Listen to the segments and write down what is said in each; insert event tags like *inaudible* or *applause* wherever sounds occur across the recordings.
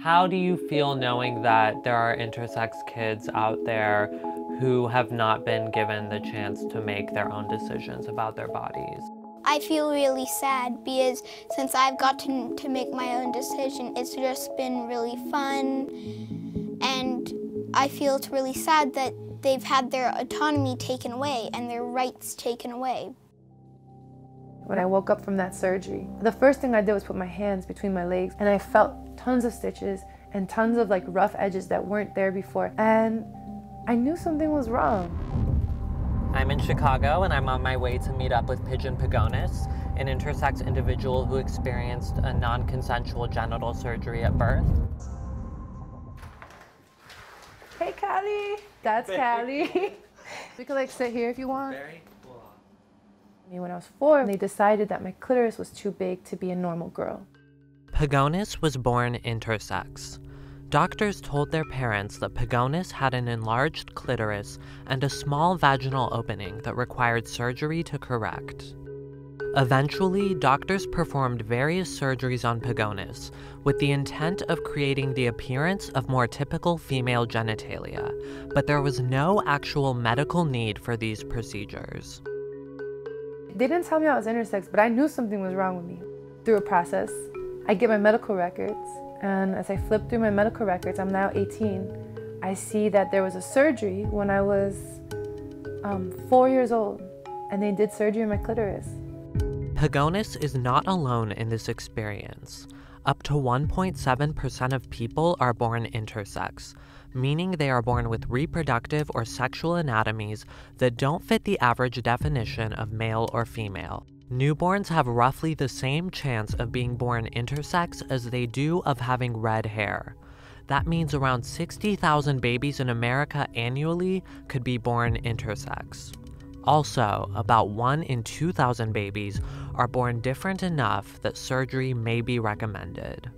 How do you feel knowing that there are intersex kids out there who have not been given the chance to make their own decisions about their bodies? I feel really sad because since I've gotten to, make my own decision, it's just been really fun. And I feel it's really sad that they've had their autonomy taken away and their rights taken away. When I woke up from that surgery, the first thing I did was put my hands between my legs and I felt tons of stitches and tons of like rough edges that weren't there before. And I knew something was wrong. I'm in Chicago and I'm on my way to meet up with Pigeon Pagonis, an intersex individual who experienced a non consensual genital surgery at birth. Hey, Callie. That's Callie. *laughs* we could like sit here if you want. Very cool. Me when I was four, they decided that my clitoris was too big to be a normal girl. Pagonis was born intersex. Doctors told their parents that Pagonis had an enlarged clitoris and a small vaginal opening that required surgery to correct. Eventually, doctors performed various surgeries on Pagonis with the intent of creating the appearance of more typical female genitalia, but there was no actual medical need for these procedures. They didn't tell me I was intersex, but I knew something was wrong with me. Through a process, I get my medical records, and as I flip through my medical records, I'm now 18. I see that there was a surgery when I was um, four years old, and they did surgery on my clitoris. Pagonis is not alone in this experience. Up to 1.7% of people are born intersex, meaning they are born with reproductive or sexual anatomies that don't fit the average definition of male or female. Newborns have roughly the same chance of being born intersex as they do of having red hair. That means around 60,000 babies in America annually could be born intersex. Also, about 1 in 2,000 babies are born different enough that surgery may be recommended.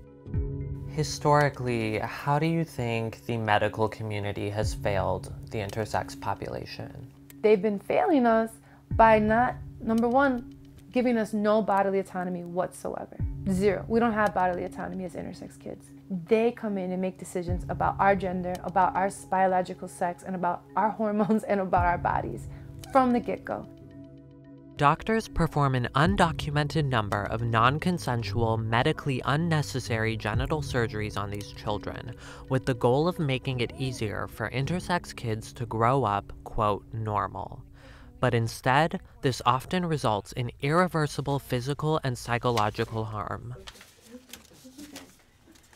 Historically, how do you think the medical community has failed the intersex population? They've been failing us by not, number one, giving us no bodily autonomy whatsoever. Zero. We don't have bodily autonomy as intersex kids. They come in and make decisions about our gender, about our biological sex, and about our *laughs* hormones and about our bodies from the get go. Doctors perform an undocumented number of non consensual, medically unnecessary genital surgeries on these children, with the goal of making it easier for intersex kids to grow up, quote, normal. But instead, this often results in irreversible physical and psychological harm.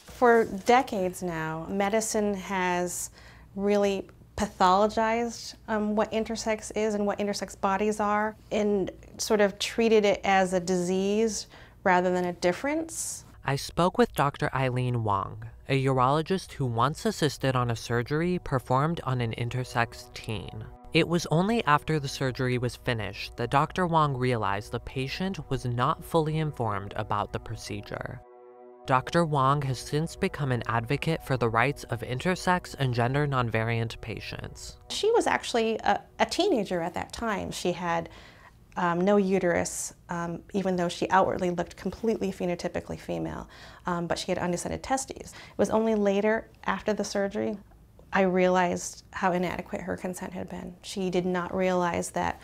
For decades now, medicine has really pathologized um, what intersex is and what intersex bodies are and sort of treated it as a disease rather than a difference. I spoke with Dr. Ilene Wong, a urologist who once assisted on a surgery performed on an intersex teen. It was only after the surgery was finished that Dr. Wong realized the patient was not fully informed about the procedure. Dr. Wong has since become an advocate for the rights of intersex and gender nonvariant patients. She was actually a, a teenager at that time. She had um, no uterus, um, even though she outwardly looked completely phenotypically female, um, but she had undescended testes. It was only later, after the surgery, I realized how inadequate her consent had been. She did not realize that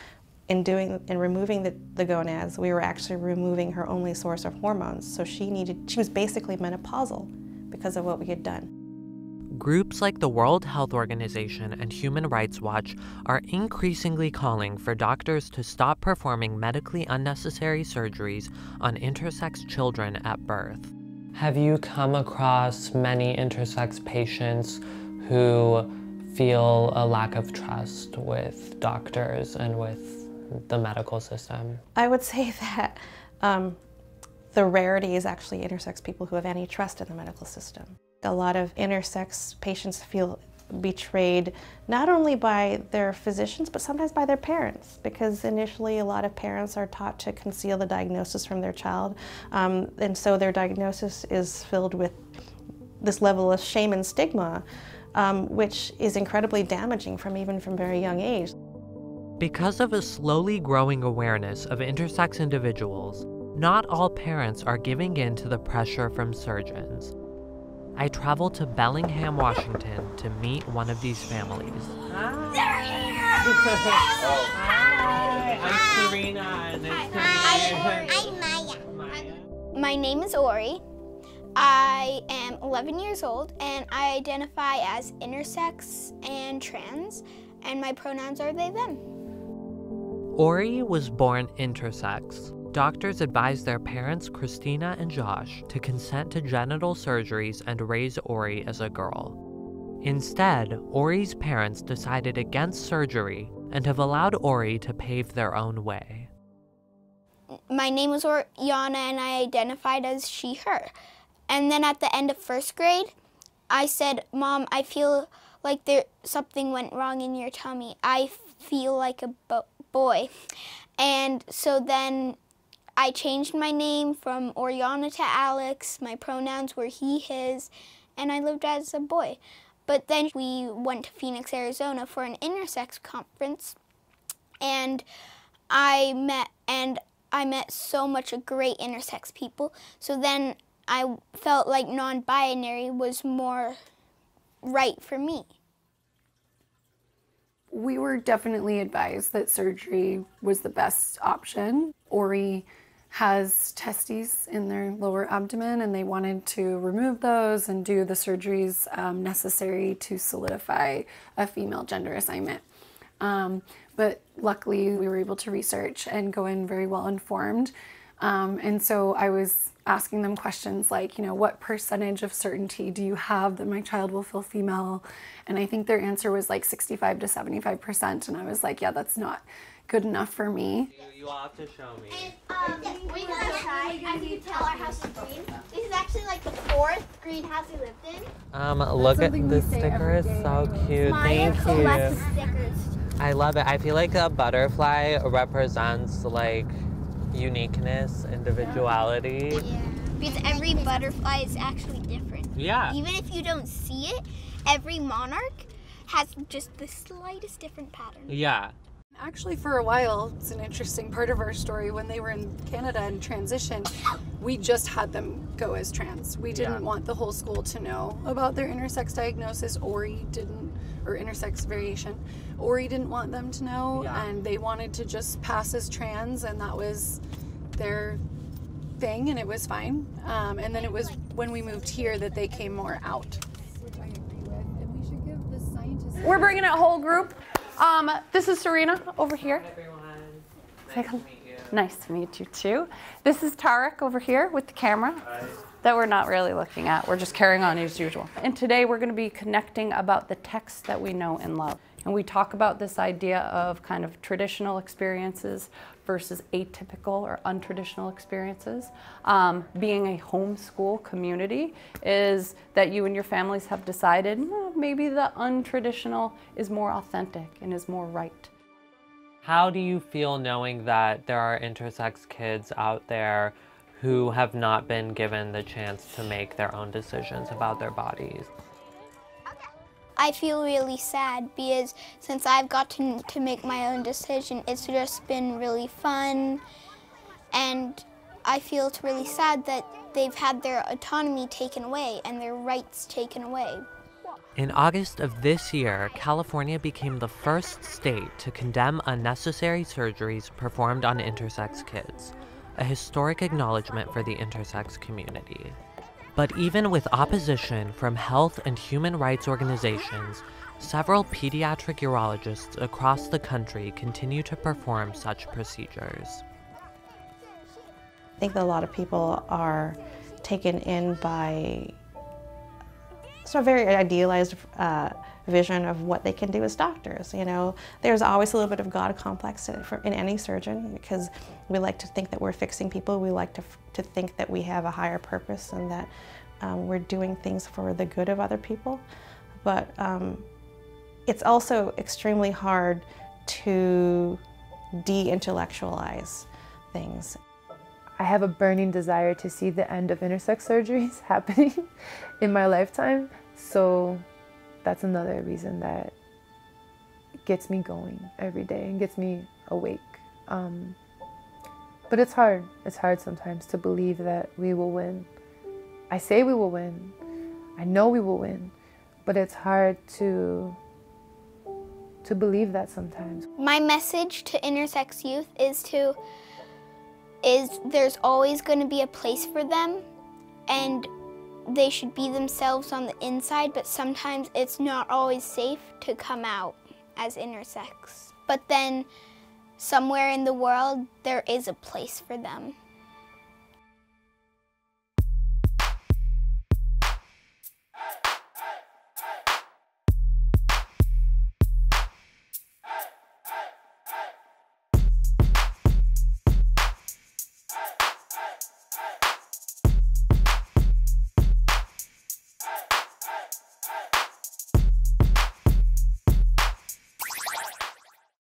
in doing in removing the, the gonads, we were actually removing her only source of hormones. So she needed she was basically menopausal because of what we had done. Groups like the World Health Organization and Human Rights Watch are increasingly calling for doctors to stop performing medically unnecessary surgeries on intersex children at birth. Have you come across many intersex patients who feel a lack of trust with doctors and with the medical system? I would say *laughs* that um, the rarity is actually intersex people who have any trust in the medical system. A lot of intersex patients feel betrayed not only by their physicians but sometimes by their parents because initially a lot of parents are taught to conceal the diagnosis from their child um, and so their diagnosis is filled with this level of shame and stigma um, which is incredibly damaging from even from very young age. Because of a slowly growing awareness of intersex individuals, not all parents are giving in to the pressure from surgeons. I traveled to Bellingham, Washington to meet one of these families. Hi, I'm Serena. Nice to meet you. Maya. My name is Ori. I am 11 years old and I identify as intersex and trans, and my pronouns are they, them. Ori was born intersex. Doctors advised their parents, Christina and Josh, to consent to genital surgeries and raise Ori as a girl. Instead, Ori's parents decided against surgery and have allowed Ori to pave their own way. My name was Oriana and I identified as she, her. And then at the end of first grade, I said, Mom, I feel like there something went wrong in your tummy. I feel like a bo- boy. And so then I changed my name from Oriana to Alex. My pronouns were he, his, and I lived as a boy. But then we went to Phoenix, Arizona for an intersex conference, and I met and I met so much great intersex people. So then I felt like non-binary was more right for me. We were definitely advised that surgery was the best option. Ori has testes in their lower abdomen, and they wanted to remove those and do the surgeries um, necessary to solidify a female gender assignment. Um, but luckily, we were able to research and go in very well informed. Um, and so I was asking them questions like, you know, what percentage of certainty do you have that my child will feel female? And I think their answer was like 65 to 75%. And I was like, yeah, that's not good enough for me. You, you have to show me. Um, we go outside, as you tell our house is green. This is actually like the fourth greenhouse we lived in. Um, look at something the sticker every is so cute. Maya Thank you. stickers. I love it. I feel like a butterfly represents like uniqueness, individuality. Yeah. Because every butterfly is actually different. Yeah. Even if you don't see it, every monarch has just the slightest different pattern. Yeah. Actually, for a while, it's an interesting part of our story. When they were in Canada and transition, we just had them go as trans. We didn't Yeah. want the whole school to know about their intersex diagnosis. Ori didn't, or intersex variation. Ori didn't want them to know, Yeah. and they wanted to just pass as trans, and that was their thing, and it was fine. Um, and then it was when we moved here that they came more out. We're bringing it whole group. Um, this is Serena over here. Everyone. Say. Nice to meet you too. This is Tarek over here with the camera that we're not really looking at. We're just carrying on as usual. And today we're going to be connecting about the texts that we know and love. And we talk about this idea of kind of traditional experiences versus atypical or untraditional experiences. Um, being a homeschool community is that you and your families have decided "Hmm, maybe the untraditional is more authentic and is more right. How do you feel knowing that there are intersex kids out there who have not been given the chance to make their own decisions about their bodies? I feel really sad because since I've gotten to make my own decision, it's just been really fun. And I feel it's really sad that they've had their autonomy taken away and their rights taken away. In August of this year, California became the first state to condemn unnecessary surgeries performed on intersex kids, a historic acknowledgement for the intersex community. But even with opposition from health and human rights organizations, several pediatric urologists across the country continue to perform such procedures. I think that a lot of people are taken in by sort of very idealized uh, vision of what they can do as doctors. You know, there's always a little bit of God complex in, in any surgeon because we like to think that we're fixing people. We like to, to think that we have a higher purpose and that um, we're doing things for the good of other people. But um, it's also extremely hard to de-intellectualize things I have a burning desire to see the end of intersex surgeries *laughs* happening in my lifetime. So that's another reason that gets me going every day and gets me awake. Um, but it's hard. It's hard sometimes to believe that we will win. I say we will win. I know we will win, but it's hard to to believe that sometimes. My message to intersex youth is to is there's always going to be a place for them and they should be themselves on the inside, but sometimes it's not always safe to come out as intersex. But then somewhere in the world there is a place for them.